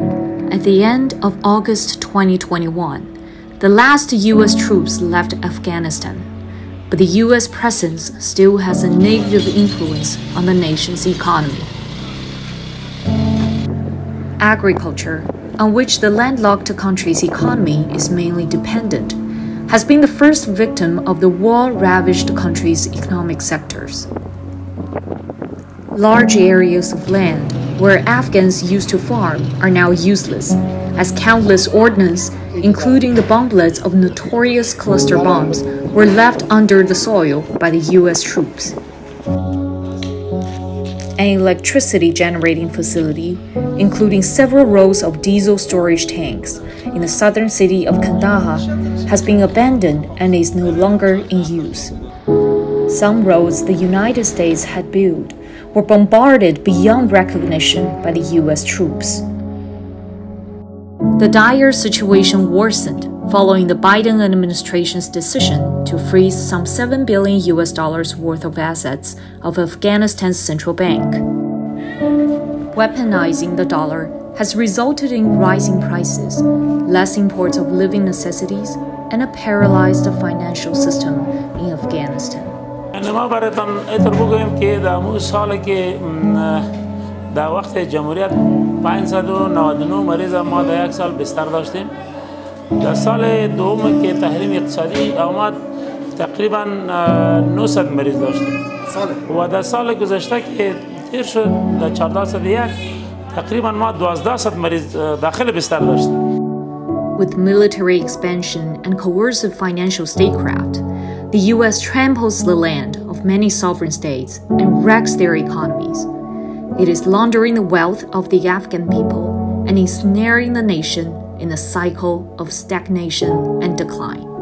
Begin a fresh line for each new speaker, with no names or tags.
At the end of August 2021, the last US troops left Afghanistan, but the US presence still has a negative influence on the nation's economy. Agriculture, on which the landlocked country's economy is mainly dependent, has been the first victim of the war ravaged country's economic sectors. Large areas of land where Afghans used to farm are now useless, as countless ordnance, including the bomblets of notorious cluster bombs, were left under the soil by the US troops. An electricity generating facility, including several rows of diesel storage tanks, in the southern city of Kandahar has been abandoned and is no longer in use. Some roads the United States had built were bombarded beyond recognition by the US troops. The dire situation worsened following the Biden administration's decision to freeze some 7 billion US dollars worth of assets of Afghanistan's central bank. Weaponizing the dollar has resulted in rising prices, less imports of living necessities, and a paralyzed financial system in Afghanistan.
ما براتان اتر بگویم که در مو سال که در وقت جمهوریت 599 مریض ما در یک سال بستر داشتیم. در سال دوم که تحریم اقتصادی آمد تقریبا 900 مریض داشتیم. و در سال گذشته که تیر شد در 1401 تقریبا ما 1200 مریض داخل بستر داشتیم.
With military expansion and coercive financial statecraft, the US tramples the land of many sovereign states and wrecks their economies. It is laundering the wealth of the Afghan people and ensnaring the nation in a cycle of stagnation and decline.